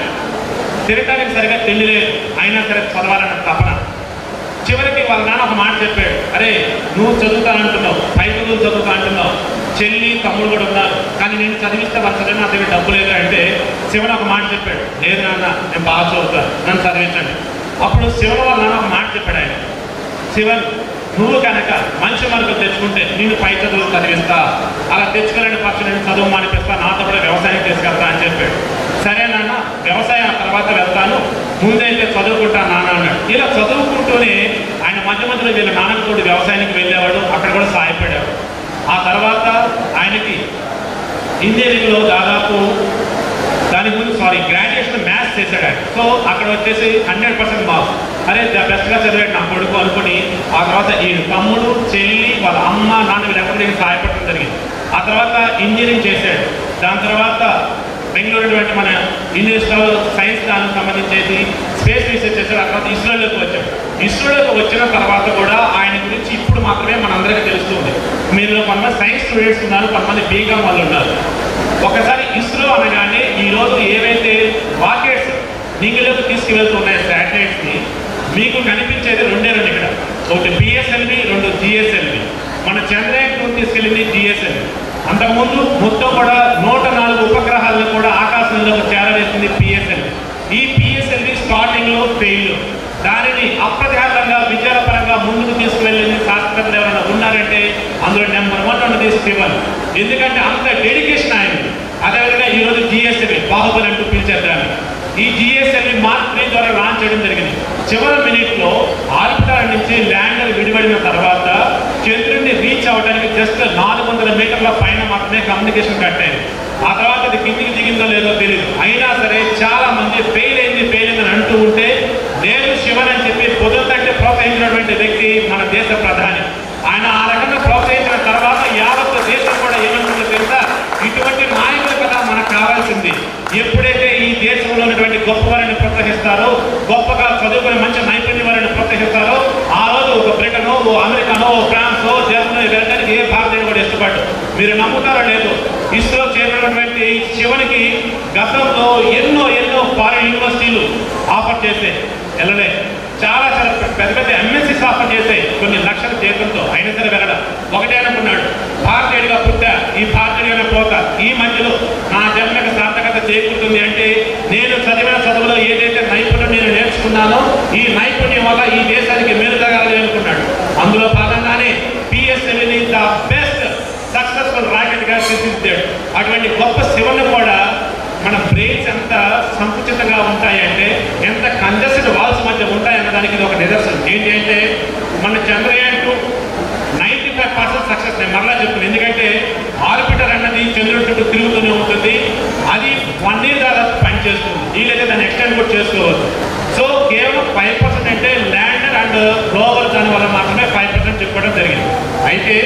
తిరగడానికి సరిగా తిండి లేదు అయినా సరే చదవాలన్న తపన. చివరికి వాళ్ళ నాన్న ఒక మాట చెప్పాడు. అరే నువ్వు చదువుతానంటున్నావు పైపులు చదువుతా అంటున్నావు. చెల్లి తమ్ముడు కూడా ఉన్నారు. కానీ నేను చదివిస్తే వచ్చలే నా దగ్గర డబ్బు లేదు అంటే శివన ఒక మాట చెప్పాడు. లేదు నాన్న నేను బాగా చదువుతాను నన్ను చదివించండి. అప్పుడు శివన వాళ్ళ నాన్న ఒక మాట చెప్పాడు ఆయన. శివన్ నువ్వు కనుక మంచి వరకు తెచ్చుకుంటే నేను పై చదువులు చదివిస్తా. అలా తెచ్చుకోలేని పక్షం నేను చదువు మానిపిస్తా నాతో కూడా వ్యవసాయం తీసుకెళ్తా అని చెప్పాడు. సరే నాన్న వ్యవసాయం తర్వాత వెళ్తాను. ముందైతే చదువుకుంటా నాన్న అన్నాడు. ఇలా చదువుకుంటూనే ఆయన మధ్య మధ్యలో వీళ్ళ నాన్నతో వ్యవసాయానికి వెళ్ళేవాడు అక్కడ కూడా సాయపడాడు ఆ తర్వాత ఆయనకి ఇంజనీరింగ్లో దాదాపు దాని ముందు సారీ గ్రాడ్యుయేషన్ మ్యాథ్స్ చేశాడు సో అక్కడ వచ్చేసి హండ్రెడ్ పర్సెంట్ మార్క్స్ అరే బెస్ట్గా చదివాడు నా కొడుకు అనుకుని ఆ తర్వాత ఈ తమ్ముడు చెల్లి వాళ్ళ అమ్మ నాన్న వీళ్ళెక్కడ దగ్గర జరిగింది. ఆ తర్వాత ఇంజనీరింగ్ చేశాడు. దాని తర్వాత బెంగళూరు అటువంటి మన ఇంజనీరింగ్ సైన్స్ దానికి సంబంధించేసి స్పేస్ రీసెర్చ్ చేశాడు. ఆ తర్వాత ఇస్రోలోకి వచ్చాడు. ఇస్రోలోకి వచ్చిన తర్వాత కూడా ఆయన గురించి ఇప్పుడు మాత్రమే మనందరికీ తెలుస్తుంది మీరు కొంతమంది సైన్స్ స్టూడెంట్స్ ఉన్నారు కొంతమంది బీకామ్ వాళ్ళు ఉన్నారు. ఒకసారి ఇస్రో అనగానే ఈరోజు ఏవైతే రాకెట్స్ నీటిలోకి తీసుకువెళ్తున్నాయి శాటిలైట్స్ని మీకు కనిపించేది రెండే రెండు ఇక్కడ. ఒకటి బిఎస్ఎల్వి రెండు జిఎస్ఎల్వి మన చంద్రయాన్ టూ తీసుకెళ్ళింది జిఎస్ఎల్వి అంతకుముందు మొత్తం కూడా నూట నాలుగు ఉపగ్రహాలను కూడా ఆకాశంలో చేరవేసింది పిఎస్ఎల్వి ఈ పిఎస్ఎల్వి స్టార్టింగ్లో ఫెయిల్ దానిని అప్రధానంగా విద్యాపరంగా ముందుకు తీసుకువెళ్ళింది శాస్త్రజ్ఞులు అందులో నెంబర్ వన్ ఉన్నది శివన్ ఎందుకంటే అంత డెడికేషన్ ఆయన. అదేవిధంగా ఈరోజు జిఎస్ఎల్వి బాహుబలి అంటూ పిలిచారు దాన్ని. ఈ జిఎస్ఎల్వి మాత్రమే ద్వారా లాంచ్ చేయడం జరిగింది. చివరి మినిట్లో ఆర్బిటార్ నుంచి ల్యాండర్ విడిపడిన తర్వాత చంద్రుడిని రీచ్ అవడానికి జస్ట్ నాలుగు వందల మీటర్ల పైన మాత్రమే కమ్యూనికేషన్ కట్టాయి ఆ తర్వాత అది కిందికి దిగిందో లేదో తెలియదు అయినా సరే చాలా మంది ఫెయిల్ అయింది ఫెయిల్ అయిందని అంటూ ఉంటే నేను శివన్ అని చెప్పి పొద్దుతంటే ప్రోత్సహించినటువంటి వ్యక్తి మన దేశ ప్రధాని. ఆయన ఆ రకంగా ప్రోత్సహించిన తర్వాత యావత్ దేశం కూడా ఏమంటుందో తెలుసా? ఇటువంటి నాయకులు కదా మనకు కావాల్సింది. ఎప్పుడైతే ఈ దేశంలో ఉన్నటువంటి గొప్ప వారిని ప్రోత్సహిస్తారో గొప్పగా చదువుకుని మంచి నైపుణ్యం వారిని ప్రోత్సహిస్తారో ఆ రోజు ఒక బ్రిటనో ఓ అమెరికానో ఓ ఫ్రాన్సో జర్మనీ వెళ్ళడానికి ఏ భారతీయుడు కూడా ఇష్టపడ్డు మీరు నమ్ముతారో లేదు ఇస్రో చేరినటువంటి శివనికి గతంలో ఎన్నో ఎన్నో ఫారిన్ యూనివర్సిటీలు ఆఫర్ చేసే వెళ్ళలే. చాలా చాలా పెద్ద పెద్ద ఎంఎస్సీ స్థాపన చేసాయి కొన్ని లక్షల జీతంతో అయినా సరే వెళ్ళడం ఒకటే అనుకున్నాడు. భారతీయుడిగా పుట్టా ఈ భారతీయుడిగా పోతా. ఈ మధ్యలో నా జన్మకి సార్థకత చేకూరుతుంది అంటే నేను చదివిన చదువులో ఏదైతే నైపుణ్యం నేను నేర్చుకున్నానో ఈ నైపుణ్యం వల్ల ఈ దేశానికి మేలు జరగాలి అనుకున్నాడు. అందులో భాగంగానే పిఎస్ఎల్ని ద బెస్ట్ సక్సెస్ఫుల్ రాకెట్గా అటువంటి గొప్ప శివుని కూడా మన బ్రెయిన్స్ ఎంత సంకుచితంగా ఉంటాయంటే ఎంత కంజెస్టెడ్ వాల్స్ మధ్య ఉంటాయన్న దానికి ఇది ఒక నిదర్శనం. ఏంటి అంటే మన Chandrayaan two ninety five percent success నేను మరలా చెప్తున్నాను ఎందుకంటే ఆర్బిటర్ అన్నది చంద్రుడి చుట్టూ తిరుగుతూనే ఉంటుంది. అది వన్ ఇయర్ దాదాపు పనిచేస్తుంది వీలైతే దాన్ని ఎక్స్టెండ్ కూడా చేసుకోవచ్చు. సో కేవలం ఫైవ్ పర్సెంట్ అంటే ల్యాండర్ అండ్ రోవర్ దాని వల్ల మాత్రమే ఫైవ్ పర్సెంట్ చెప్పుకోవడం జరిగింది. అయితే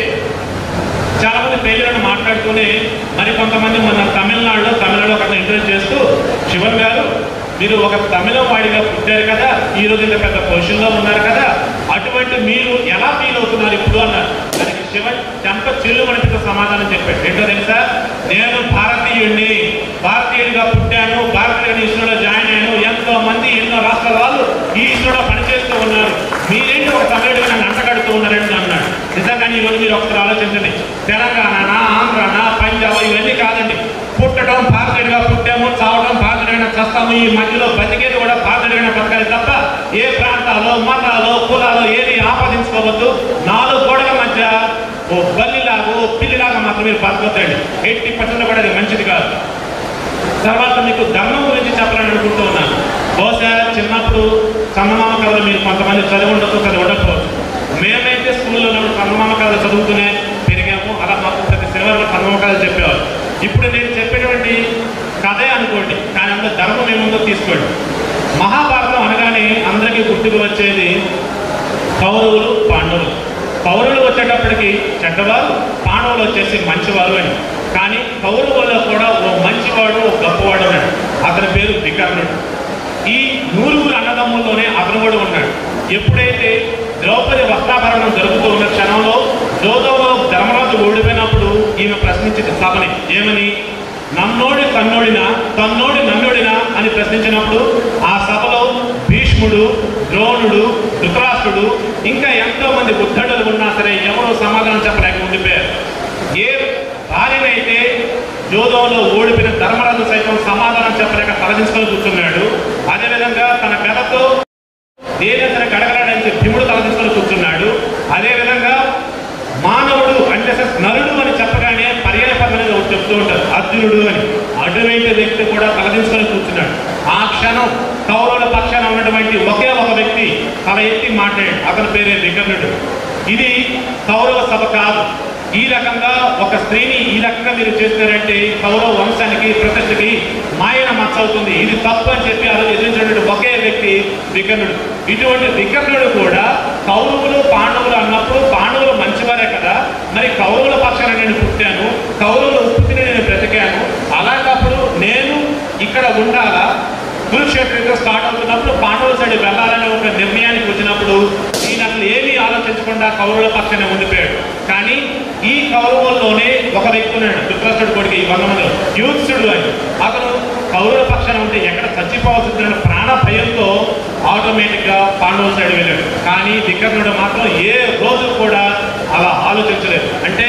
చాలా మంది పేర్లను మాట్లాడుతూనే మరి కొంతమంది మన తమిళనాడులో తమిళనాడు ఒక ఇంటర్వ్యూ చేస్తూ శివన్ గారు మీరు ఒక తమిళ వాడిగా పుట్టారు కదా ఈ రోజు ఇంత పెద్ద పొజిషన్లో ఉన్నారు కదా అటువంటి మీరు ఎలా ఫీల్ అవుతున్నారు ఇప్పుడు? అన్నారు. దానికి శివన్ చెంప చిల్లు మనిషితో సమాధానం చెప్పాడు. ఏంటో తెలుసా? నేను భారతీయుడిని భారతీయుడిగా పుట్టాను భారతీయుడిని ఇస్రోలో జాయిన్ అయ్యాను ఎంతో మంది ఎన్నో రాష్ట్రాల వాళ్ళు ఈ ఇస్రోలో పనిచేస్తూ ఉన్నారు. మీరేంటి ఒక తమిళుడిగా నన్ను అంటగడుతూ ఉన్నారని అన్నారు నిజంగా మీరు ఒకసారి ఆలోచించండి. తెలంగాణ ఆంధ్రనా పంజాబ్ ఇవన్నీ కాదండి. పుట్టడం భారతీయుడిగా పుట్టాము చావడం భారతీయుడిగా చస్తాము. ఈ మధ్యలో బతికేది కూడా భారతీయుడిగా బతకాలి తప్ప ఏ ప్రాంతాలు మతాలు కులాలు ఏది ఆపాదించుకోవద్దు. నాలుగు గోడల మధ్య ఓ బల్లిలాగా ఓ పిల్లిలాగా మాత్రం మీరు బతకొద్దండి. ఎయిటీ పర్సెంట్ కూడా అది మంచిది కాదు. తర్వాత మీకు ధర్మం గురించి చెప్పాలని అనుకుంటూ ఉన్నాను. బహుశా చిన్నప్పుడు చందమామ కథలు మీరు కొంతమంది చదివి ఉండొచ్చు చదివి ఉండకపోవచ్చు మేమైతే స్కూల్లో ఉన్నప్పుడు చందమామ కథలు చదువుతూనే పెరిగాము. అలా మాకు ప్రతి శనివారం చందమామ చెప్పేవారు. ఇప్పుడు నేను చెప్పేటువంటి కథే అనుకోండి. కానీ అందులో ధర్మం ఏముందో తీసుకోండి. మహాభారతం అనగానే అందరికీ గుర్తుకు వచ్చేది కౌరవులు పాండవులు. కౌరవులు వచ్చేటప్పటికి చెడ్డవారు పాండవులు వచ్చేసి మంచివారు అని. కానీ కౌరవుల్లో కూడా ఓ మంచివాడు ఓ గొప్పవాడు ఉన్నాడు. అతని పేరు వికర్ణుడు. ఈ నూరుగురు అన్నదమ్ముల్లోనే అతను కూడా ఉన్నాడు. ఎప్పుడైతే ద్రౌపది వస్త్రాభరణం జరుగుతూ ఉన్న క్షణంలో జోదంలో ధర్మరాజు ఓడిపోయినప్పుడు ఈమె ప్రశ్నించింది సభని. ఏమని? నన్నోడి తన్నోడిన తన్నోడి నన్నోడిన అని ప్రశ్నించినప్పుడు ఆ సభలో భీష్ముడు ద్రోణుడు ధృతరాష్ట్రుడు ఇంకా ఎంతో మంది ఉద్ధడులు ఉన్నా సరే ఎవరో సమాధానం చెప్పలేక ఉండిపోయారు. ఏ భార్యనైతే జోదంలో ఓడిపోయిన ధర్మరాజు సైతం సమాధానం చెప్పలేక తలదించుకొని కూర్చున్నాడు అదేవిధంగా తన కథతో దేవేంద్ర గడగడానికి భీముడు తలదించుకొని కూర్చున్నాడు అదేవిధంగా మానవుడు అంటే నరుడు అని చెప్పగానే పర్యాయ ఒకటి చెప్తూ ఉంటారు. అర్జునుడు అని. అటువంటి వ్యక్తి కూడా తలదించుకొని కూర్చున్నాడు. ఆ క్షణం కౌరవుల పక్షాన ఉన్నటువంటి ఒకే ఒక వ్యక్తి తల ఎత్తి మాట్లాడాడు. అతని పేరే వికర్ణుడు. ఇది కౌరవ సభ కాదు. ఈ రకంగా ఒక స్త్రీని ఈ రకంగా మీరు చేస్తున్నారంటే కౌరవ వంశానికి ప్రతిష్టకి మాయన మచ్చ అవుతుంది. ఇది తప్పు అని చెప్పి అలా ఎదిరించినటువంటి ఒకే వ్యక్తి వికర్ణుడు. ఇటువంటి వికర్ణుడు కూడా కౌరవులు పాండవులు అన్నప్పుడు పాండవులు మంచివారే కదా? మరి కౌరవుల పక్షాన నేను పుట్టాను కౌరవుల ఉత్పత్తిని నేను బ్రతికాను. అలాంటప్పుడు నేను ఇక్కడ ఉండాలా? కురుక్షేత్రంగా స్టార్ట్ అవుతున్నప్పుడు పాండవుల సైడ్ వెళ్ళాలనే ఒక నిర్ణయానికి వచ్చినప్పుడు ఈయన అసలు ఏమీ ఆలోచించకుండా కౌరవుల పక్షానే ఉండిపోయాడు. కానీ ఈ కౌరవుల్లోనే ఒక వ్యక్తి ఉన్నాడు ధృతరాష్ట్రుడు కొడుకు ఈ వర్ణంలో యూత్సుడు అని అతను కౌరవ పక్షాన ఉంటే ఎక్కడ చచ్చిపోవాల్సిన ప్రాణ భయంతో ఆటోమేటిక్గా పాండవుల సైడ్ వెళ్ళాడు. కానీ వికర్ణుడు మాత్రం ఏ రోజు కూడా అలా ఆలోచించలేదు. అంటే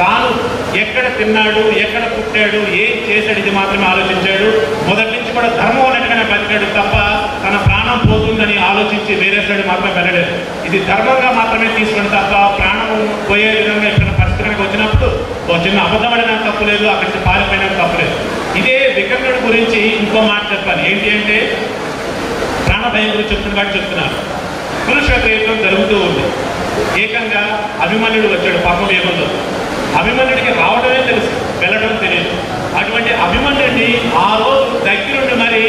తాను ఎక్కడ తిన్నాడు ఎక్కడ పుట్టాడు ఏం చేశాడు ఇది మాత్రమే ఆలోచించాడు. మొదటి నుంచి కూడా ధర్మం అన్నట్టుగానే బతికాడు తప్ప తన ప్రాణం పోతుందని ఆలోచించి వేరే సైడ్ మాత్రం వెళ్ళలేదు. ఇది ధర్మంగా మాత్రమే తీసుకుని తప్ప ప్రాణం పోయే విధంగా ఎప్పుడైనా పరిస్థితి కనుక వచ్చినప్పుడు ఒక చిన్న తప్పు తప్పులేదు అక్కడి నుంచి పారిపోయినా తప్పులేదు ఇదే వికర్ణుడి గురించి ఇంకో మాట చెప్పాలి. ఏంటి అంటే ప్రాణభయం గురించి చెప్తున్న చెప్తున్నారు. కురుక్షేత్ర యుద్ధం జరుగుతూ ఉంది. ఏకంగా అభిమన్యుడు వచ్చాడు పాపం యుగంలో అభిమన్యుడికి రావడమే తెలుసు వెళ్ళడం తెలియదు. అటువంటి అభిమన్యుడిని ఆ రోజు దగ్గరుండి మరి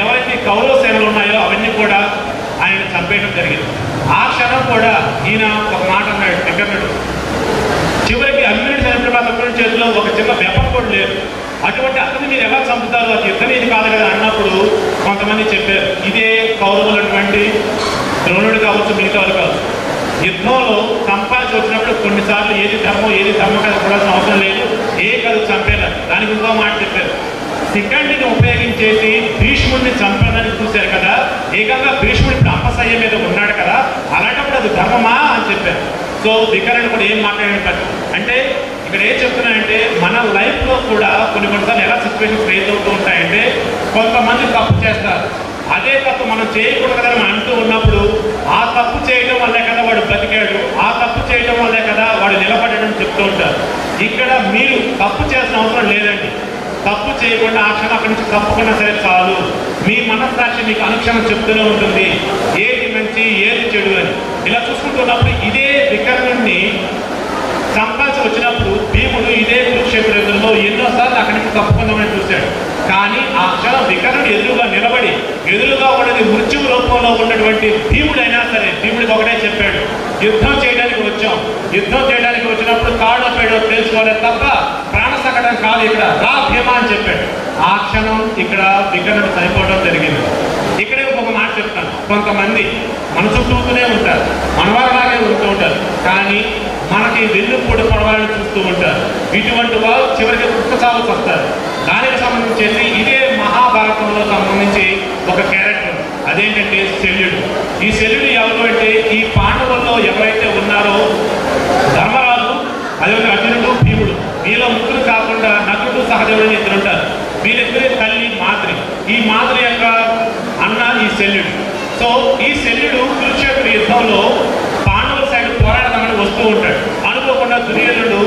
ఎవరైతే కౌరవ సేనలు ఉన్నాయో అవన్నీ కూడా ఆయన చంపేయడం జరిగింది. ఆ క్షణం కూడా ఈయన ఒక మాట అన్నాడు వికర్ణుడు. చివరికి అభిమన్యుడు చనిపోయిన చేతిలో ఒక చిన్న వెపం కూడా లేదు. అటువంటి అతన్ని మీరు ఎలా చంపుతారు? అది యుద్ధం కాదు కదా అన్నప్పుడు కొంతమంది చెప్పారు ఇదే కౌరవులు అటువంటి ద్రోణుడు కావచ్చు మిగతా కావచ్చు. యుద్ధంలో చంపాల్సి వచ్చినప్పుడు కొన్నిసార్లు ఏది ధర్మం ఏది ధర్మం కదా చూడాల్సిన అవసరం లేదు. ఏ కథ చంపేదా దానికి ఇంకో మాట చెప్పారు. శిఖండిని ఉపయోగించేసి భీష్ముడిని చంపడానికి చూశారు కదా ఏకంగా భీష్ముడు ఇప్పుడు అప్పసయ్య మీద ఉన్నాడు కదా అలాంటప్పుడు అది ధర్మమా అని చెప్పారు. సో వికరణ కూడా ఏం మాట్లాడాడు ఇక్కడ ఏం చెప్తున్నానంటే మన లైఫ్లో కూడా కొన్ని కొన్నిసార్లు ఎలా సిచ్యువేషన్స్ ఫేస్ అవుతూ ఉంటాయంటే కొంతమంది తప్పు చేస్తారు. అదే తప్పు మనం చేయకూడదని మనం అంటూ ఉన్నప్పుడు ఆ తప్పు చేయడం వల్లే కదా వాడు బతికాడు ఆ తప్పు చేయడం వల్లే కదా వాడు నిలబడడం చెప్తూ ఉంటారు. ఇక్కడ మీరు తప్పు చేసిన అవసరం లేదండి. తప్పు చేయకుండా ఆ క్షణం అక్కడి నుంచి తప్పకుండా సరే చాలు. మీ మనస్సాక్షి మీకు అనుక్షణం చెప్తూనే ఉంటుంది. ఏది మంచి ఏది చెడు అని. ఇలా చూసుకుంటున్నప్పుడు ఇదే వికర్ణుడిని చంపాల్సి వచ్చినప్పుడు భీముడు ఇదే కురుక్షేత్ర యుద్ధంలో ఎన్నోసార్లు అక్కడికి తప్పుకుందామని చూశాడు. కానీ ఆ క్షణం వికర్ణుడు ఎదురుగా నిలబడి ఎదురుగా ఉన్నది మృత్యు రూపంలో ఉన్నటువంటి భీముడైనా సరే భీముడికి ఒకటే చెప్పాడు యుద్ధం చేయడానికి వచ్చాం. యుద్ధం చేయడానికి వచ్చినప్పుడు కాళ్ళ పేడో తెలుసుకోలేదు తప్ప ప్రాణ సంకటం కాదు ఇక్కడ. రా భీమా అని చెప్పాడు. ఆ క్షణం ఇక్కడ వికర్ణుడు చనిపోవడం జరిగింది. ఇక్కడే ఒక మాట చెప్తాను. కొంతమంది మన చుట్టూతూనే ఉంటారు మనవారిలాగే ఉంటూ ఉంటారు. కానీ మనకి వెన్నుపూడి పొడవాలని చూస్తూ ఉంటారు. ఇటువంటి వారు చివరికి కుక్క వస్తారు దానికి సంబంధించి ఇదే మహాభారతంలో సంబంధించి ఒక క్యారెక్టర్ అదేంటంటే శల్యుడు. ఈ శల్యుడు ఎవరు అంటే ఈ పాండవుల్లో ఎవరైతే ఉన్నారో ధర్మరాజు అదే అర్జునుడు భీముడు. వీళ్ళ ముగ్గురు కాకుండా నకుడు సహదేవుడు ఇద్దరు ఉంటారు. వీళ్ళిద్దరి తల్లి మాదిరి. ఈ మాదిరి యొక్క అన్న ఈ శల్యుడు. సో ఈ శల్యుడు కురుక్షేత్ర యుద్ధంలో చూస్తూ ఉంటాడు. అనుకోకుండా దుర్యోధనుడు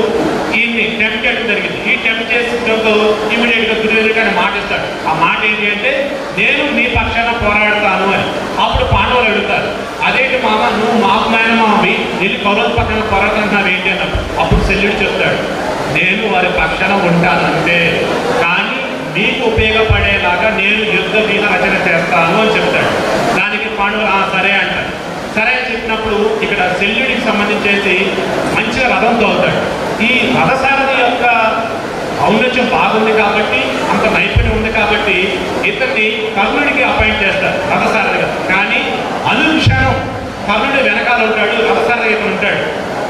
ఈయన్ని టెంప్ చేయడం జరిగింది. ఈ టెంప్ చేసినప్పుడు ఇమీడియట్గా దుర్యోధనుడు ఆయన మాట ఇస్తాడు. ఆ మాట ఏంటి అంటే నేను నీ పక్షాన పోరాడతాను అని. అప్పుడు పాండవులు అడుగుతారు. అదేంటి మామ నువ్వు మాకు మావి నేను కౌరవ పక్కన పోరాడుతున్నావు ఏంటి? అన్నప్పుడు అప్పుడు శల్యుడు చెప్తాడు. నేను వారి పక్షాన ఉంటానంటే కానీ నీకు ఉపయోగపడేలాగా నేను యుద్ధ వీణ రచన చేస్తాను అని చెప్తాడు. దానికి పాండవులు సరే అని ఇక్కడ శల్యుడికి సంబంధించేసి మంచిగా రథం తోలుతాడు. ఈ రథసారథి యొక్క ఔన్నత్యం బాగుంది కాబట్టి అంత నైపుణ్యం ఉంది కాబట్టి ఇతన్ని కర్ణుడికి అపాయింట్ చేస్తారు రథసారథిగా. కానీ అనుక్షణం కర్ణుడు వెనకాల ఉంటాడు రథసారథి ఉంటాడు.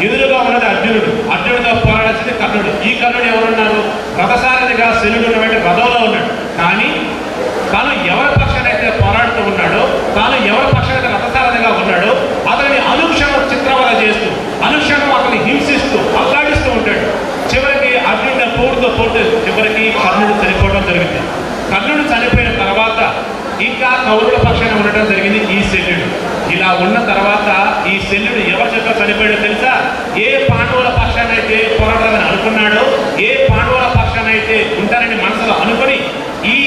ఎదురుగా ఉన్నది అర్జునుడు. అర్జునుడితో పోరాడాల్సింది కర్ణుడు. ఈ కర్ణుడు ఎవరున్నారు రథసారథిగా శనుడు ఉన్నటువంటి రథంలో ఉన్నాడు. కానీ తాను ఎవరి పక్షాన అయితే పోరాడుతూ ఉన్నాడో తాను ఎవరి పక్షాన అయితే రథసారథిగా ఉన్నాడో అనుక్షణం చేస్తూ అనుక్షణం అతన్ని హింసిస్తూ అల్లాడిస్తూ ఉంటాడు. చివరికి అర్జునుడు పోటుతో పోటు చివరికి కర్ణుడు చనిపోవడం జరిగింది. కర్ణుడు చనిపోయిన తర్వాత ఇంకా కౌరుల పక్షాన ఉండటం జరిగింది ఈ శల్యుడు. ఇలా ఉన్న తర్వాత ఈ శల్యుడు ఎవరి చేత చనిపోయాడో తెలుసా? ఏ పాండవుల పక్షాన అయితే పోరాడాలని అనుకున్నాడో ఏ పాండవుల పక్షాన అయితే ఉంటారని మనసులో అనుకుని ఈ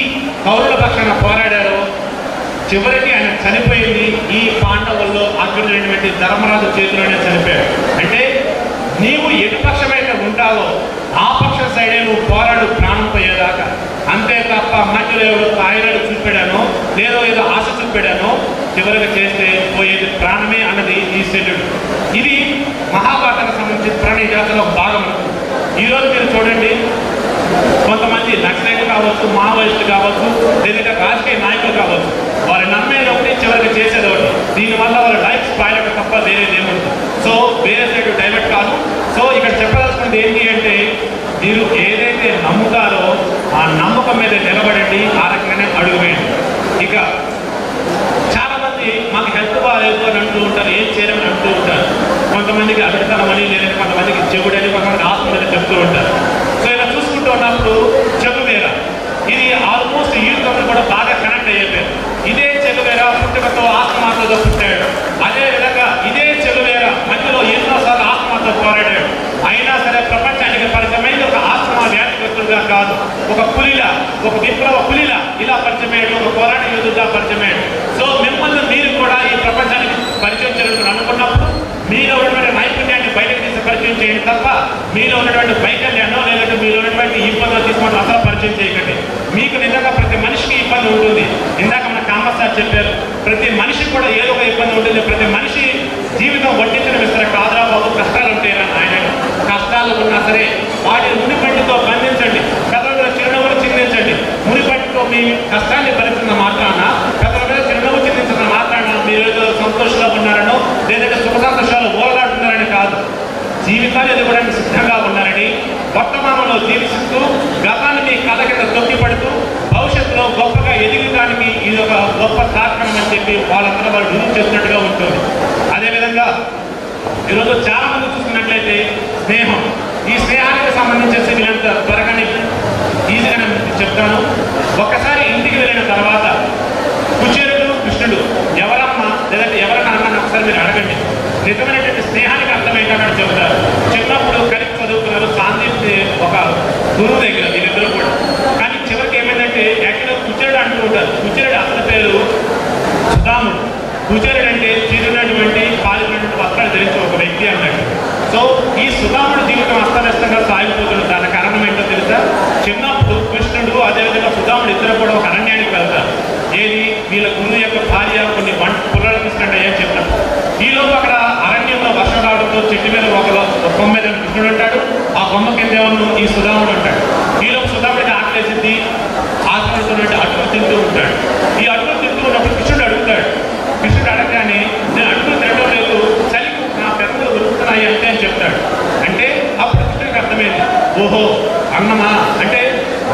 కౌరుల పక్షాన పోరాడారో చివరికి ఆయన చనిపోయింది. ఈ పాండవుల్లో అర్జునుడైనటువంటి ధర్మరాజు చేతిలోనే చనిపోయాడు. అంటే నీవు ఎటు పక్షమైతే ఉంటావో ఆ పక్ష సైడే నువ్వు పోరాడు ప్రాణం పోయేదాకా. అంతే తప్ప మధ్యలో ఎవడు కాయలు చూపాడానో లేదో ఏదో ఆశ చూపాడానో చివరిగా చేస్తే పోయేది ప్రాణమే అన్నది ఈ శల్యుడు ఇది మహాభారతానికి సంబంధించిన ప్రాణ జాతరలో భాగం ఈరోజు మీరు చూడండి కొంతమంది నక్సలైట్లు కావచ్చు మావోయిస్టులు కావచ్చు లేదా రాజకీయ నాయకులు కావచ్చు చివరికి చేసేది ఒకటి దీనివల్ల వాళ్ళ లైఫ్ స్పాయిల్ అవ్వడం తప్ప వేరే ఏముంటుంది సో వేరే సైడ్ డైవర్ట్ కాదు. సో ఇక్కడ చెప్పదలుచుకున్నది ఏంటి అంటే మీరు ఏదైతే నమ్ముతారో ఆ నమ్మకం మీద నిలబడండి ఆ రకంగానే అడుగువేయండి. ఇక చాలామంది మాకు హెల్త్ బాగాలేదు అని అంటూ ఉంటారు ఏం చేయమని అంటూ ఉంటారు. కొంతమందికి అభితనమని లేదని కొంతమందికి చెవుడని కొంతమంది ఆత్మని చెప్తూ ఉంటారు. సో ఇలా చూసుకుంటూ ఉన్నప్పుడు చెగువేర ఇది ఆల్మోస్ట్ యూత్లో కూడా బాగా కనెక్ట్ అయిపోయారు ఇదే పుట్టుకతో ఆత్మతో పుట్టాడు అదే విధంగా ఇదే చెగువేర మధ్యలో ఎన్నోసార్లు ఆత్మహత్య పోరాడాడు. అయినా సరే ప్రపంచానికి పరిచయమైంది ఒక ఆత్మ వ్యాధిగ్రస్తుడుగా కాదు. ఒక పులిల ఒక విప్లవ పులిల ఇలా పరిచయమయ్యాడు. ఒక పోరాట యోధుడుగా పరిచయమయ్యాడు. సో మిమ్మల్ని మీరు కూడా ఈ ప్రపంచానికి పరిచయం చేయాలని అనుకున్నప్పుడు మీలో ఉన్నటువంటి నైపుణ్యాన్ని బయటకు తీసి పరిచయం చేయండి తప్ప మీలో ఉన్నటువంటి వైకల్యాన్ని లేదంటే మీలో ఉన్నటువంటి ఇబ్బందులు తీసుకొని అసలు పరిచయం చేయకండి. మీకు నిజంగా ప్రతి మనిషికి ఇబ్బంది ఉంటుంది. ఇందాక మన చెప్పారు. ప్రతి మనిషి కూడా ఏదో ఒక ఇబ్బంది ఉంటుంది. ప్రతి మనిషి జీవితం వడ్డించిన విస్తర కాదురా బాబు కష్టాలు ఉంటాయని ఆయన కష్టాలు ఉన్నా సరే వాటిని మునిపట్టుతో బంధించండి. కథలో చిరునవ్వులు చిందించండి. మునిపట్టుతో మీ కష్టాన్ని భరిస్తున్న మాత్రాన కథల మీద చిరునవ్వు చిందించిన మాత్రాన మీరు ఏదో సంతోషంగా ఉన్నారనో లేదంటే సుఖ సంతోషాలు ఓలగాడుతున్నారని కాదు. జీవితాన్ని ఎదుగుకోవడానికి సిద్ధంగా ఉన్నారని వర్తమానంలో జీవిస్తూ గతాన్ని మీ కథ కింద తొక్కిపడుతూ భవిష్యత్తులో గొప్పగా ఎదిగడానికి ఇది ఒక గొప్ప కారణం అని చెప్పి వాళ్ళందరూ వాళ్ళు రుజువు చేస్తున్నట్టుగా ఉంటుంది. అదేవిధంగా ఈరోజు చాలా మంది చూస్తున్నట్లయితే స్నేహం. ఈ స్నేహానికి సంబంధించేసి వీళ్ళంత త్వరగానే ఈజీగా నేను చెప్తాను. ఒక్కసారి ఇంటికి వెళ్ళిన తర్వాత కుచేరుడు కృష్ణుడు ఎవరమ్మా లేదంటే ఎవరన్నా అన్న ఒకసారి మీరు అడగండి. నిజమైనటువంటి స్నేహానికి అర్థం ఏంటన్నాడు చెబుతారు. చిన్నప్పుడు కలిసి చదువుకున్నారు. సాందీప్ ఒక గురువు దగ్గర వీరిద్దరు కూడా కానీ చివరికి ఏమైందంటే యాక్చువల్గా కుచేరుడు అంటూ ఉంటారు కుచేరుడు అసలు పేరు సుధాముడు కుచేరుడు అంటే తీరినటువంటి పాలినటువంటి వస్త్రాలు ధరించి ఒక వ్యక్తి అన్నట్టు సో ఈ సుధాముడు జీవితం అస్తవ్యస్తంగా సాగిపోతున్న దాని కారణం ఏంటో తెలుసా? చిన్నప్పుడు కృష్ణుడు అదేవిధంగా సుధాముడు ఇద్దరు కూడా ఒక అరణ్యానికి వెళ్తారు. ఏది? వీళ్ళ గురువు యొక్క భార్య కొన్ని వంట పుల్లలు ఇష్టండి అని చెప్పినప్పుడు ఈలోపు అక్కడ అరణ్యంలో వర్షం రావడంతో చెట్టు మీద ఒక కొమ్మ మీద కృష్ణుడు ఉంటాడు ఆ కొమ్మ కింద ఈ సుధాముడు ఉంటాడు ఈలోపు సుధాముడికి ఆకలేసింది ఆకలిస్తున్నట్టు అటుకులు తింటూ ఉంటాడు. ఈ అటుకులు తింటూ ఉన్నప్పుడు కృష్ణుడు అడుగుతాడు కృష్ణుడు అడగగానే నేను అటుకులు తినడం లేదు చలి నా పెద్దలు ఉరుకుతున్నాయి అంతే అని చెప్తాడు అంటే అప్పుడు కృష్ణుడికి అర్థమైంది ఓహో అన్నమా? అంటే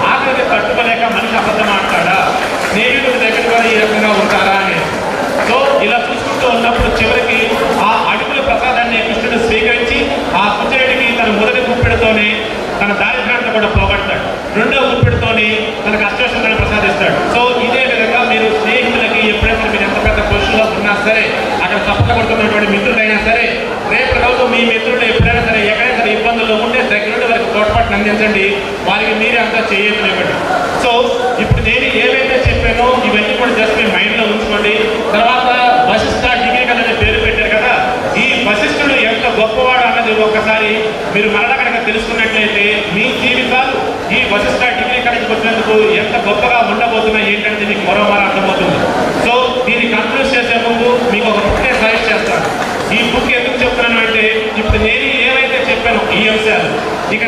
ఆకలికి తట్టుకోలేక మనిషి అబద్ధం ఆడతాడా? స్నేహితుడి దగ్గర కూడా ఈ రకంగా ఉంటారా అని. సో ఇలా చూసుకుంటూ ఉన్నప్పుడు చివరికి ఆ అడుగుల ప్రసాదాన్ని కృష్ణుడు స్వీకరించి ఆ కుచేరుడికి తన మొదటి గుప్పెడుతోనే తన దారిద్రాన్ని కూడా పోగొడతాడు. రెండో గుప్పెడుతోని తనకు కష్టోషాలను ప్రసాదిస్తాడు. సో ఇదే విధంగా మీరు స్నేహితులకి ఎప్పుడైతే మీరు ఎంత పెద్ద పొజిషన్లో ఉన్నా సరే అక్కడ తప్పక మిత్రుడైనా మిత్రులైనా సరే రేపు రోజు మీ మిత్రులు ఎప్పుడైనా సరే ఎక్కడైనా సరే ఇబ్బందుల్లో ఉంటే దగ్గర తోడ్పాటును అందించండి. వారికి మీరే అంతా చేయనివ్వండి సో ఇప్పుడు నేను ఏవైతే చెప్పానో ఇవన్నీ కూడా జస్ట్ మీ మైండ్లో ఉంచుకోండి. తర్వాత వశిష్ఠ డిగ్రీ కలనే పేరు పెట్టారు కదా ఈ వశిష్ఠుడు ఎంత గొప్పవాడు అన్నది ఒక్కసారి మీరు మరలా కనుక తెలుసుకున్నట్లయితే మీ జీవితాలు ఈ వశిష్ఠ డిగ్రీ కళకి వచ్చినందుకు ఎంత గొప్పగా ఉండబోతున్నాయి ఏంటంటే మీకు మరోమారు అర్థమవుతుంది. సో దీన్ని కన్క్లూజ్ చేసే ముందు మీకు ఒక బుక్ నేను సజెస్ట్ చేస్తాను. ఈ బుక్ ఎందుకు చెప్తున్నాను అంటే ఇప్పుడు నేను ఏవైతే చెప్పానో ఈ అంశాలు ఇక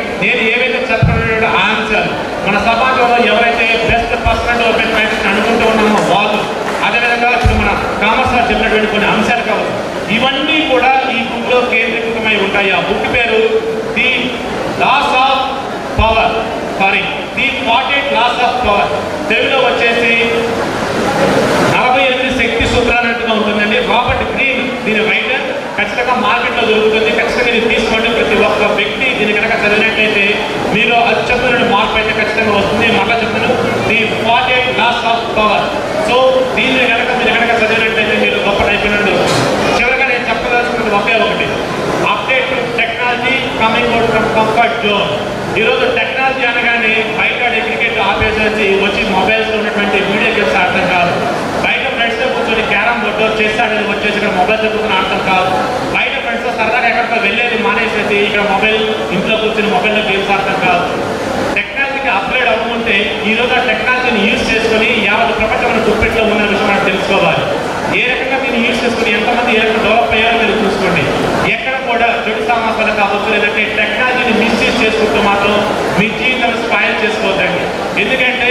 మన సమాజంలో ఎవరైతే బెస్ట్ పర్సనల్ డెవలప్మెంట్ అనుకుంటూ ఉన్నామో వాళ్ళు అదేవిధంగా ఇప్పుడు మన కామర్స్ గారు చెప్పినటువంటి కొన్ని అంశాలు కావచ్చు. ఇవన్నీ కూడా ఈ బుక్లో కేంద్రీకృతమై ఉంటాయి. ఆ బుక్ పేరు the laws of power sorry the forty eight laws of power తెలుగులో వచ్చేసి నలభై ఎనిమిది శక్తి సూత్రాలు అంటుగా ఉంటుందండి. రాబర్ట్ గ్రీ దీని బయట ఖచ్చితంగా మార్కెట్లో దొరుకుతుంది. ఖచ్చితంగా ఇది తీసుకోండి. ప్రతి ఒక్క వ్యక్తి దీని కనుక చదివినట్లయితే మీలో అత్యద్భుతమైన మార్పు అయితే ఖచ్చితంగా వస్తుంది. మళ్ళా చెప్తాను the forty eight laws of power. So దీన్ని కనుక మీరు కనుక చదివినట్లయితే మీరు గొప్ప అయిపోయినట్టు చివరిగా నేను చెప్పదలుచుకున్నది ఒకే ఒకటి. Update technology coming out from comfort zone. ఈరోజు టెక్నాలజీ అనగానే బయట క్రికెట్ ఆపేసేసి వచ్చి మొబైల్స్ ఉన్నటువంటి వీడియో గేమ్స్ అర్థం కాదు. క్యారమ్ బోర్డు వచ్చేసి ఇక్కడ మొబైల్ కూర్చొని ఆడతాం కాదు. బయట ఫ్రెండ్స్తో సరదాగా ఎక్కడికో వెళ్ళేది మానేసేసి ఇక్కడ మొబైల్ ఇంట్లో కూర్చొని మొబైల్లో గేమ్స్ ఆడతాం కాదు. టెక్నాలజీకి అప్గ్రేడ్ అవ్వకుంటే ఈ రోజు ఆ టెక్నాలజీని యూజ్ చేసుకొని యావత్ ప్రపంచమైన దుప్పెట్లో ఉన్న విషయం మనం తెలుసుకోవాలి. ఏ రకంగా దీన్ని యూజ్ చేసుకుని ఎంతమంది ఏ రకంగా డెవలప్ అయ్యారో మీరు చూసుకోండి. ఎక్కడ కూడా చెడు సామాసాలు కావచ్చు లేదంటే టెక్నాలజీని మిస్యూజ్ చేసుకుంటూ మాత్రం మీ జీవితాన్ని స్పాయిల్ చేసుకోవద్దండి. ఎందుకంటే